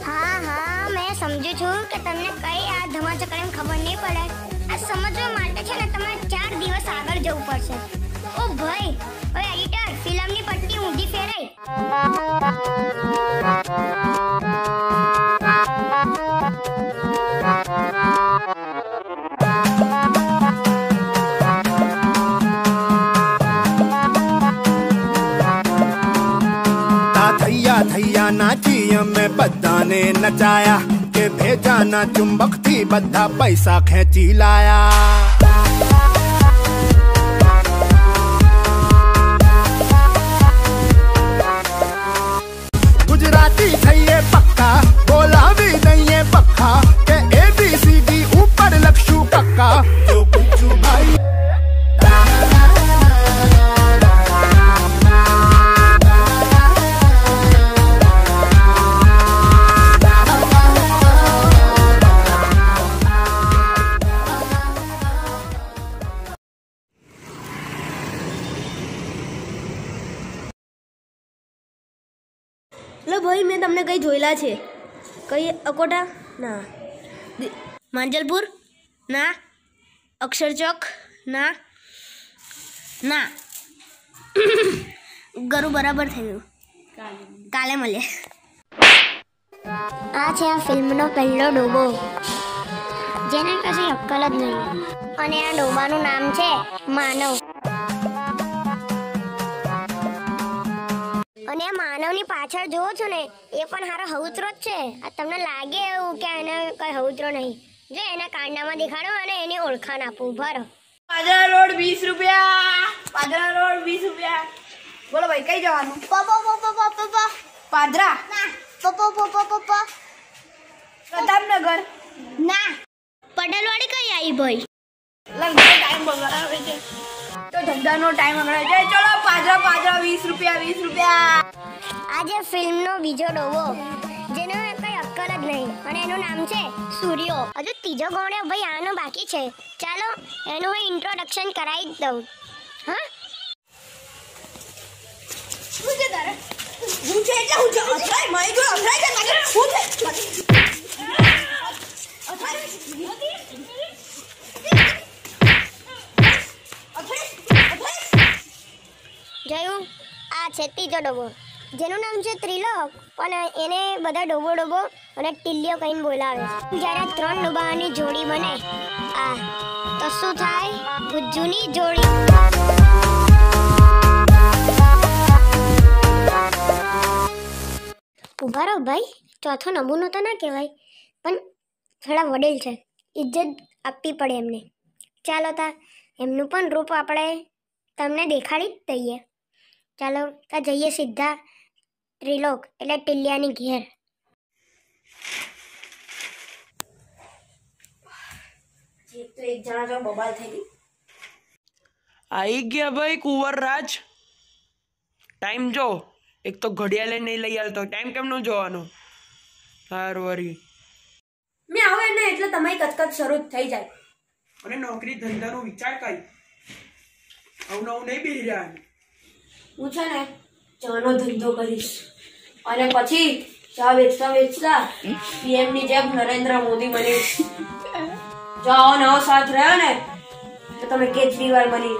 હા હા, મેં સમજુ છું કે તમને કઈ આ ધમાચો ધમાચકડીમાં ખબર નહીં પડે. આ સમજવા માટે છે ને તમારે ચાર દિવસ આગળ જવું પડશે. ઓ ભાઈ ઓય એડિટર ફિલ્મની પટ્ટી ઊંધી ફેરાઈ બધાને નચાયા કે ભેજાના ચુંબકથી બધા પૈસા ખેંચી લાયા મેં તમને કંઈ જોયેલા છે? કઈ અકોટા? ના. માંજલપુર? ના. અક્ષરચોક ના. ના. ગરું બરાબર થઈ ગયું. કાલે મળે આ છે આ ફિલ્મનો પહેલો ડોબો. જેને કશી અક્કલ જ નહીં. અને આ ડોબાનું નામ છે માનવ. અને આ માનવની પાછળ જોવો છો ને એ પણ હારો હવતરો જ છે. આ તમને લાગે એવું કે એને કઈ હવતરો નહીં. જો એના કાંડામાં દેખાડો અને એની ઓળખાણ આપું ભરો પાદરા રોડ વીસ રૂપિયા. પાદરા રોડ વીસ રૂપિયા. બોલો ભાઈ કઈ જવાનું? પાદરા? પ્રતાપનગર? ના. પટેલવાડી કઈ આવી ભાઈ? લગભગ ટાઈમ બગાડાવે છે. તો ધંધાનો ટાઈમ બગાડે છે ચલો પાદરા પાદરા વીસ રૂપિયા વીસ રૂપિયા. આજે ફિલ્મનો બીજો ડોવો. જેનો કઈ અક્કલ જ નહીં. અને એનું નામ છે સૂર્યો. હજુ ત્રીજો ગોણ્યો ભાઈ આનો બાકી છે. ચાલો એનું હું ઇન્ટ્રોડક્શન કરાવી જ દઉં. હા? શું છે તારે? હું છે એટલે હું અથડાય મારી જોડે અથડાય છે તારે હું છે? અથડાય જોયું આ છે ત્રીજો ડોબો. જેનું નામ છે ત્રિલોક, પણ એને બધા ડોબો ડોબો અને ટિલ્લીઓ કહીને બોલાવે. જ્યારે ત્રણ ડોબાની જોડી બને, આ, તો શું થાય? ગુજ્જુની જોડી. ઊભા રહો ભાઈ, ચોથો નમૂનો તો ના કહેવાય, પણ થોડા વડેલ છે ઇજ્જત આપવી પડે એમને. ચાલો તા, એમનું પણ રૂપ આપણે તમને દેખાડી જ દઈએ. ચાલો તા જઈએ સીધા ત્રિલોક એટલે ટિલિયાની ઘેર. તો એક જણા જો બબાલ થઈ ગઈ. આવી ગયા ભાઈ કુંવરરાજ. ટાઈમ જો એક તો ઘડિયાળે નહીં લઈ આવતો ટાઈમ કેમનો જોવાનો? હાર વરી મેં આવે ને એટલે તમારી કચકચ શરૂ થઈ જાય. અને નોકરી ધંધાનો વિચાર કરી. આવું નવું નહીં બેસી રહ્યા. હું છે ને ચાનો ધંધો કરીશ. અને પછી ચા વેચતા વેચતા પીએમની જેમ નરેન્દ્ર મોદી બનીશ જો આવો નવો સાથ રહ્યો ને તો તમે કેજરીવાલ બની.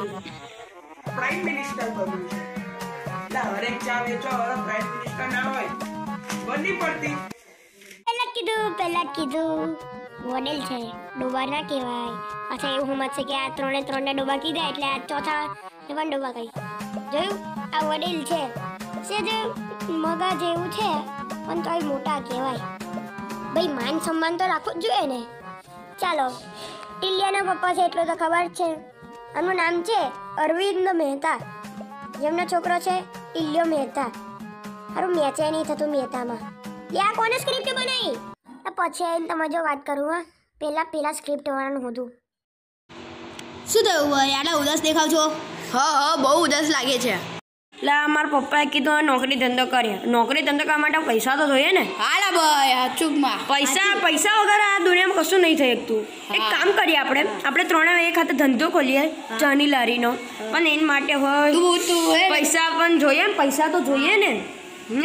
પ્રાઇમ મિનિસ્ટર છે. હરેક ચા વેચવા પ્રાઇમ મિનિસ્ટર ના હોય. બની પડતી. પહેલા કીધું પહેલા કીધું. વડીલ છે ડોબા ના કહેવાય. અચ્છા એવું સમજ છે કે આ ત્રણે ત્રણને ડોબા કીધા એટલે આ ચોથા પણ ડોબા કહી જોયું? આ વડીલ છે. છે જે મગા જેવું છે, પણ તોય મોટા કહેવાય. ભાઈ, માન સન્માન તો રાખવું જ જોઈએ ને. ચાલો ટિલિયાના પપ્પા છે એટલું તો ખબર છે. આનું નામ છે અરવિંદ મહેતા. જેમનો છોકરો છે, ઇલ્યો મહેતા. સારું મેચે નહીં થતું મહેતામાં. યા, કોને સ્ક્રિપ્ટ બનાવી? પછી આવીને તમે જો વાત કરું હા. પેલા પેલા સ્ક્રિપ્ટ વાળાનું હતું. શું થયું ભાઈ આટલા ઉદાસ દેખાવ છો? હા હા બહુ ઉદાસ લાગે છે. એટલે મારા પપ્પાએ કીધું નોકરી ધંધો કરીએ. નોકરી ધંધો કરવા માટે પૈસા તો જોઈએ ને. હાલા ભાઈ અચૂકમાં પૈસા પૈસા વગર આ દુનિયામાં કશું નહીં થઈ શકતું એક કામ કરીએ આપણે. આપણે ત્રણે એક હાથે ધંધો ખોલીએ ચાની લારીનો. પણ એના માટે હોય તું તું હે ને? પૈસા પણ જોઈએ ને પૈસા તો જોઈએ ને.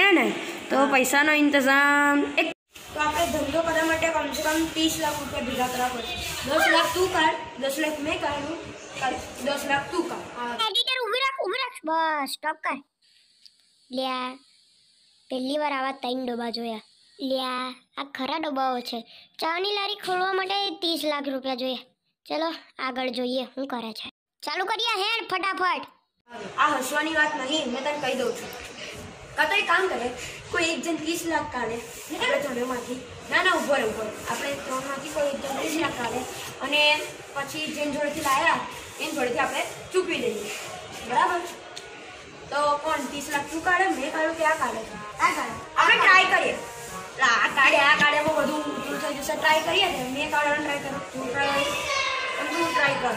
હે ને? તો પૈસાનો ઇંતજામ એક તો આપણે ધંધો કરવા માટે કમસે કમ ત્રીસ લાખ રૂપિયા ભેગા કરવા પડશે. દસ લાખ તું કાઢ દસ લાખ મેં કાઢું દસ લાખ તું કાઢ એડિટર ઊભી રાખ ઊભી રાખ. બસ સ્ટોપ કર. લ્યા પહેલી વાર આવા ત્રણ ડબ્બા જોયા. લ્યા આ ખરા ડબ્બાઓ છે. ચાની લારી ખોલવા માટે ત્રીસ લાખ રૂપિયા જોઈએ. ચલો આગળ જોઈએ શું કરે છે. ચાલુ કરીએ હેડ ફટાફટ. આ હસવાની વાત નહીં મેં તને કહી દઉં છું. કાં તો કામ કરે, કોઈ એક જણ ત્રીસ લાખ કાઢે નીકળે ત્રણેયમાંથી ના ના ઊભો રહે ઊભો આપણે ત્રણમાંથી કોઈ એક જણ ત્રીસ લાખ કાઢે અને પછી જેન જોડેથી લાયા, એની જોડેથી આપણે ચૂકવી દઈએ બરાબર? તો કોણ ત્રીસ લાખ તું કાઢે, મેં કાઢું કે આ કાઢે? આ કાઢે. આપણે ટ્રાય કરીએ. આ કાઢે, આ કાઢેમાં બધું ઊંધું થઈ જશે. ટ્રાય કરીએ ને, મેં કાઢવાનો ટ્રાય કરું. તું ટ્રાય તું ટ્રાય કર.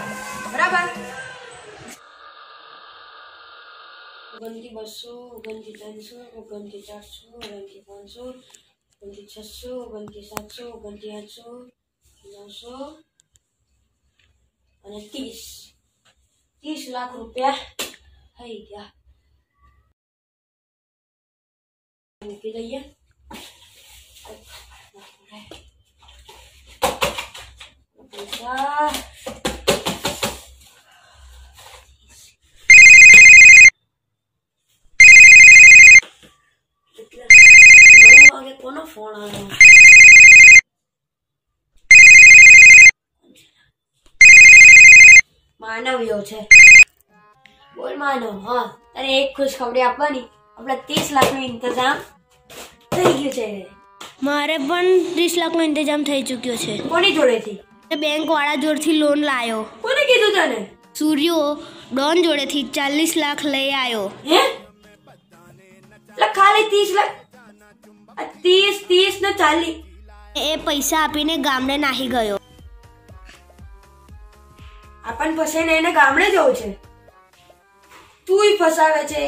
બરાબર? ઓગણથી બસો ઓગણથી ત્રણસો ઓગણથી ચારસો ઓગણથી પાંચસો ઓગણથી છસો ઓગણથી સાતસો ઓગણથી આઠસો નવસો અને ત્રીસ ત્રીસ લાખ રૂપિયા થઈ ગયા મૂકી દઈએ પૈસા એટલે નવ વાગે કોનો ફોન આવ્યો માનવ્યો છે. બોલ માનવ હા. તને એક ખુશખબરી આપવાની. આપણા ત્રીસ લાખનો ઇંતજામ થઈ ગયું છે. મારે પણ ત્રીસ લાખનો ઇંતજામ થઈ ચૂક્યો છે. કોની જોડેથી? બેંક વાળા જોડથી લોન લાયો. કોને કીધું તને? સૂર્યો ડોન જોડેથી ચાલીસ લાખ લઈ આવ્યો. હે? ખાલી ત્રીસ લાખ ત્રીસ ત્રીસ ને ચાલીસ એ પૈસા આપીને ગામડે નાહી ગયો આપણને ફસાઈને એને ગામડે જવું છે તુંય ફસાવે છે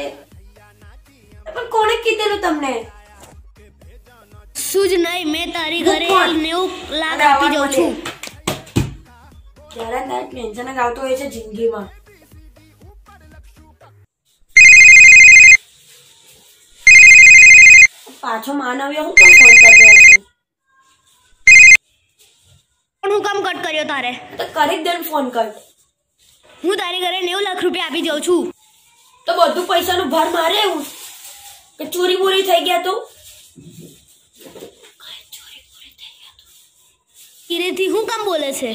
પણ કોણે કીધેલું તમને શું જ નહીં મેં તારી ઘરે કોણ? નેવું લાખ આપી દઉં છું તારે ટેન્શન જ આવતો હોય છે જિંદગીમાં પાછો માનવ્ય હું કેમ ફોન કરતો હશે પણ હું કામ કટ કર્યો તારે? તો કરી જ દે ફોન કટ હું તારી ઘરે નેવું લાખ રૂપિયા આપી દઉં છું. તો બધું પૈસાનું ભાર મારે એવું? કે ચોરી બોરી થઈ ગયા તો? ધીરેથી હું કામ બોલે છે?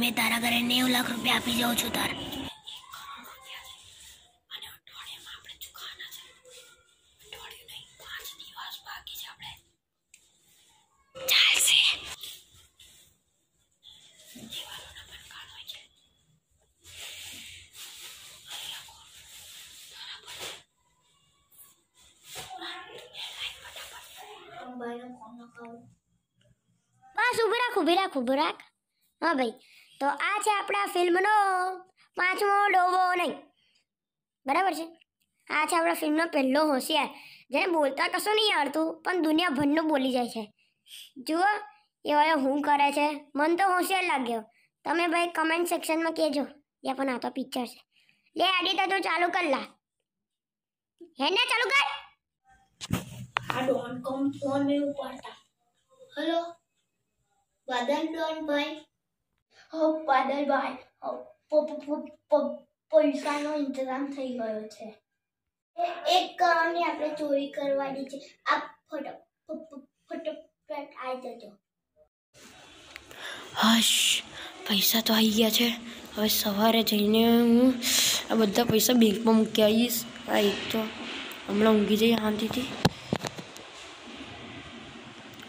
મેં તારા ઘરે નેવું લાખ રૂપિયા આપી જાઉં છું તાર. ઊભી હા ભાઈ. તો આ છે આપણા ફિલ્મનો પાંચમો ડોબો નહીં. બરાબર છે? આ છે આપણા ફિલ્મનો પહેલો હોશિયાર. જેને બોલતા કશું નહીં આવડતું પણ દુનિયાભરનું બોલી જાય છે. જુઓ, એ હવે હું કરે છે? મન તો હોશિયાર લાગ્યો. તમે ભાઈ કમેન્ટ સેક્શનમાં કહેજો. યા પણ આ તો પિક્ચર છે. લે આડી તો ચાલુ કર લા. હે ને, ચાલુ કર. આ ડોન કોમ ફોન મે ઉપાડતા. હેલો? વાદળભાઈ ભાઈ હો, પ- પૈસાનો ઇંતજામ થઈ ગયો છે. એક કરોડની આપણે ચોરી કરવાની છે. આ ફટો ફ- ફ- ફટોફટ આવી જજો. હશ પૈસા તો આવી ગયા છે. હવે સવારે જઈને હું આ બધા પૈસા બેંકમાં મૂકી આવીશ. આ એક તો હમણાં ઊંઘી જઈએ શાંતિથી.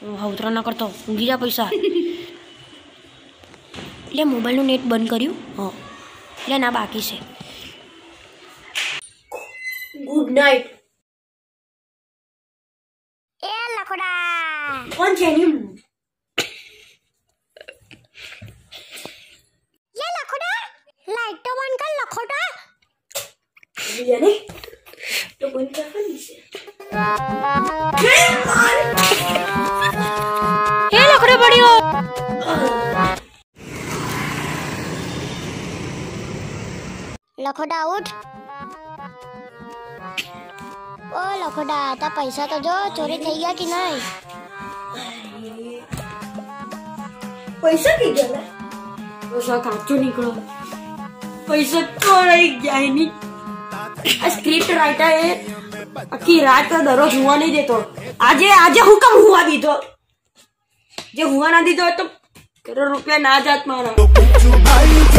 ઉતરા ના કરતો. ઊંઘી જા પૈસા. એટલે મોબાઈલનું નેટ બંધ કર્યું? હા. એટલે ના બાકી છે. ગુડ નાઇટ એ લખડા. એ લખડા. લાઈટ તો બંધ કર પડ્યો. લખોડા ઉઠ. ઓ લખોડા તા પૈસા તો જો ચોરી થઈ ગયા કે નહીં? પૈસા કે ગયા પૈસા કાચો નીકળો. પૈસા ચોરાઈ ગયા એની આ સ્ક્રિપ્ટ રાઇટર એ આખી રાત દરરોજ હુવા નહીં દેતો. આજે આજે હું હુકમ હુવા દીધો? જે હુવા ના દીધો તો કરોડ રૂપિયા ના જાત મારા.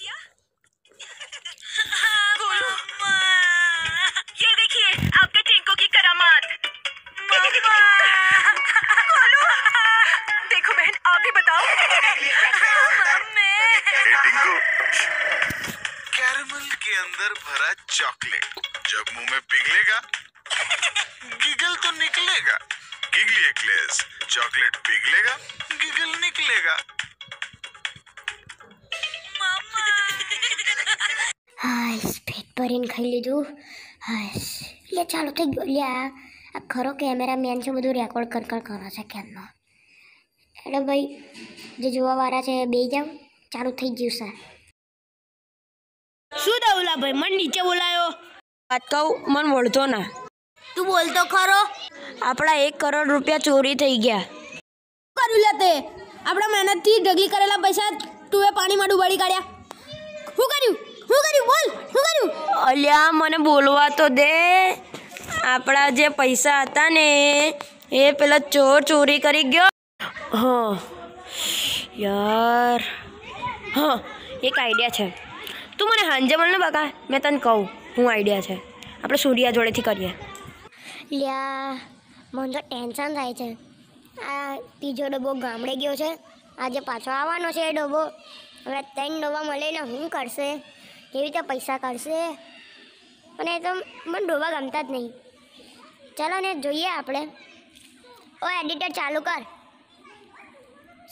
क्या? बोलो। ये देखिए आपके टिंकू की करामात। बोलो। देखो बहन आप ही बताओ। मम्मी। टिंकू। कैरमल के अंदर भरा चॉकलेट। जब मुँह में ચાલુ થઈ ગયો. લ્યા આ ખરો કેમેરામેન છે બધું રેકોર્ડ કર કર કરે છે કેમનો? એટલે ભાઈ જે જોવાવાળા છે બે જાવ ચાલુ થઈ ગયું છે. શું દઉલા ભાઈ મન નીચે બોલાયો. વાત કહું મન વળતો ના. તું બોલતો ખરો. આપણા એક કરોડ રૂપિયા ચોરી થઈ ગયા. કર્યું લે તે? આપણા મહેનતથી ઢગલી કરેલા પૈસા તું એ પાણીમાં ડૂબાડી કાઢ્યા. શું કર્યું? શું કર્યું? બોલ શું કર્યું? અલ્યા મને બોલવા તો દે. આપણા જે પૈસા હતા ને, એ પેલા ચોર ચોરી કરી ગયો. હા, યાર. હા, એક આઈડિયા છે. તું મને હાંજે મળને બકા, મેં તને કહું, હું આઈડિયા છે. આપણે સૂર્યા જોડેથી કરીએ. લ્યા, મને તો ટેન્શન થાય છે. આ ત્રીજો ડબ્બો ગામડે ગયો છે. આજે પાછો આવવાનો છે એ ડબ્બો. હવે ત્રણ ડબ્બા મળે હું કરશે? કેવી રીતે પૈસા કરશે અને એ તો મને ડોબા ગમતા જ નહીં. ચાલો ને જોઈએ આપણે. ઓ એડિટર ચાલુ કર.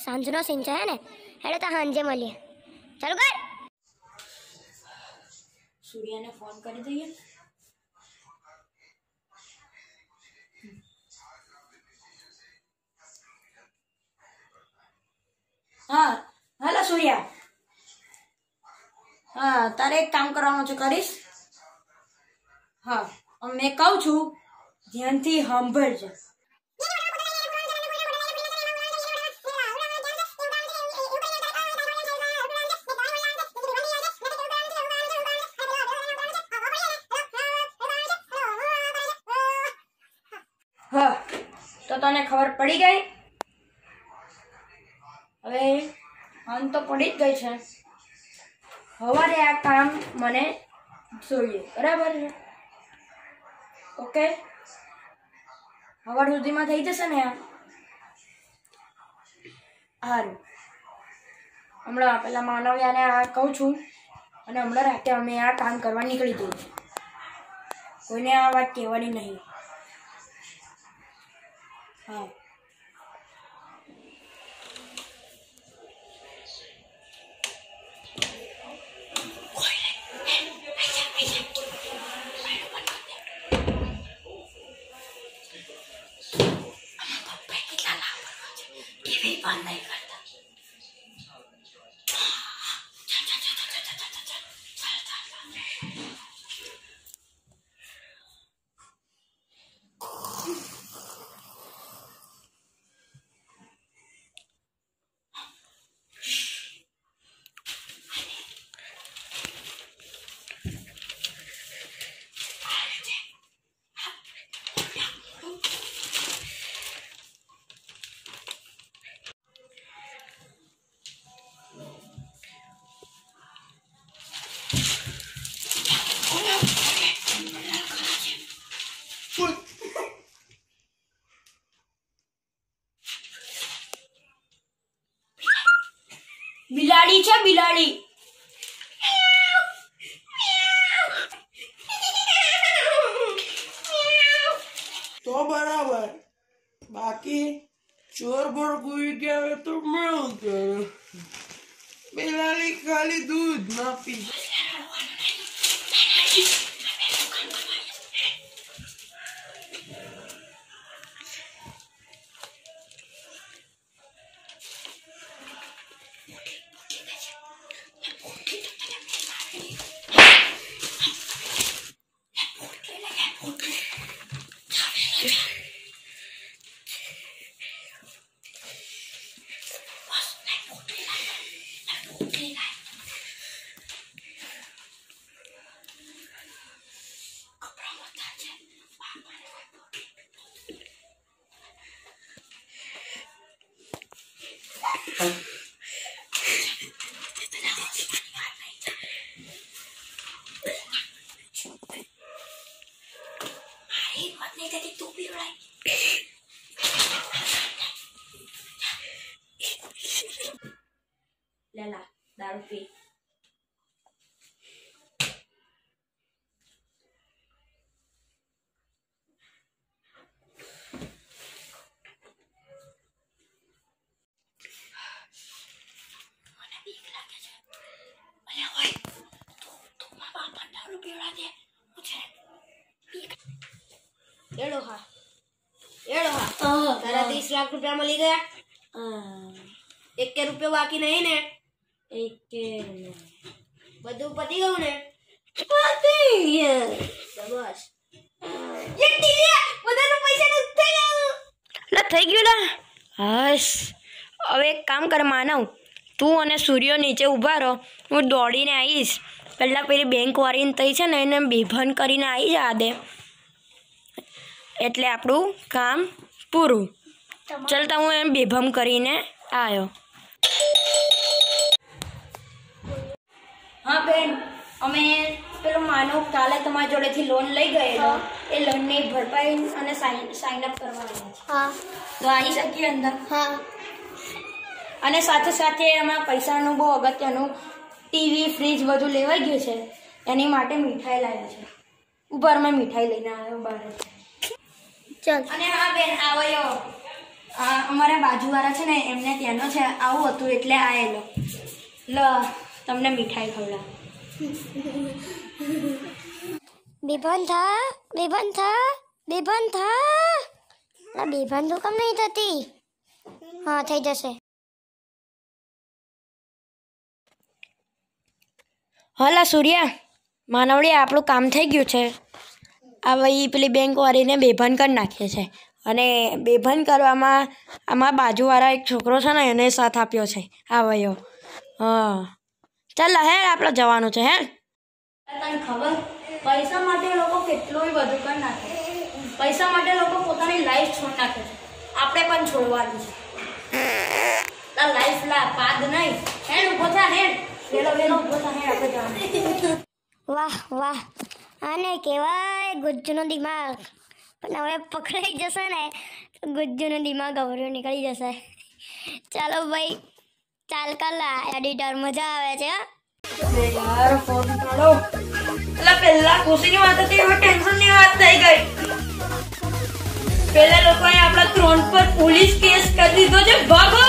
સાંજનો સીન છે હે ને? એટલે તો સાંજે મળીએ. ચાલુ કર. સૂર્યાને ફોન કરી દઈએ. હા, હાલો સૂર્યા. હા, તારે એક કામ કરવાનું છે, કરીશ? હા મેં કહું છું ધ્યાનથી સાંભળજે. તો તને ખબર પડી ગઈ? હવે આમ તો પડી જ ગઈ છે. સવારે આ કામ મને જોઈએ. બરાબર છે? ઓકે? સવાર સુધીમાં થઈ જશે ને સારું હમણાં પેલા માનવ્યાને આ કહું છું, અને હમણાં રાતે અમે આ કામ કરવા નીકળી જઈએ કોઈને આ વાત કહેવાની નહીં. હા. one life. બિલાડી છે બિલાડી? તો બરાબર. બાકી ચોર બોર કોઈ ગયા તો મેં બિલાડી ખાલી દૂધ ના પી. Bye. એડો હા. એડો હા. તારા ત્રીસ લાખ રૂપિયા મળી ગયા? એક કે રૂપિયો બાકી નહીં ને? એક કે બધું પતી ગયું થઈ ગયું. લા! થઈ ગયું. હસ હવે એક કામ કર માનવ. તું અને સૂર્ય નીચે ઊભા રહો. હું દોડીને આવીશ. પહેલાં પેલી બેંક વાળીને તઈ છે ને એને બેભાન કરીને આવી જવા દે. એટલે આપણું કામ પૂરું. ચાલતા હું એમ બેભમ કરીને આવ્યો હા બેન. અમે પેલો માનવ કાલે તમારી જોડેથી લોન લઈ ગયેલો. એ લોનની ભરપાઈ અને સાઇન સાઇન અપ કરવા હા. તો આવી શકીએ અંદર? હા. અને સાથે સાથે એમાં પૈસાનું બહુ અગત્યનું ટીવી ફ્રીજ બધું લેવાઈ ગયું છે. એની માટે મીઠાઈ લાવ્યા છે. ઉપર મેં મીઠાઈ લઈને આવ્યો બહાર ચાલ. અને હા બેન આવ્યો અમારા બાજુવાળા છે ને એમને ત્યાંનો છે આવું હતું એટલે આવેલો લ. તમને મીઠાઈ ખવડા બેભાન થા બેભાન થા બેભાન થા. બેભાન તો કમ નહીં થતી. હા થઈ જશે. હલા સૂર્યા, માનવડી, આપણું કામ થઈ ગયું છે. આ ભાઈ પેલી બેંકવાળીને બેભાન કરી નાખીએ છે. અને બેભાન કરવામાં આમાં બાજુવાળા એક છોકરો છે ને, એને સાથ આપ્યો છે. આ ભાઈઓ. હા. ચાલ હે આપણે જવાનું છે હે તને ખબર? પૈસા માટે લોકો કેટલું બધું કરી નાખે પૈસા માટે લોકો પોતાની લાઈફ છોડ નાખે છે. આપણે પણ છોડવાનું છે. લાઈફ લા, પાદ નહીં. હેડ ઊભો થા હેડ વેલો વેલો ઊભો આપણે જવાનું. વાહ વાહ. આને કહેવાય ગુજ્જુનો દિમાગ. પણ હવે પકડાઈ જશે ને તો ગુજ્જુનો દિમાગ અવર્યો નીકળી જશે. ચાલો ભાઈ ચાલ કલા એડિટર મજા આવે છે પહેલા ખુશીની વાત હતી હવે ટેન્શનની વાત થઈ ગઈ. પેલા લોકોએ આપણા ત્રણ પર પોલીસ કેસ કરી દીધો છે. ભાગો!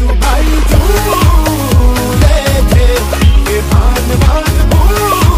ભાઈ તું લે છે કે ભાન ભાન બોલ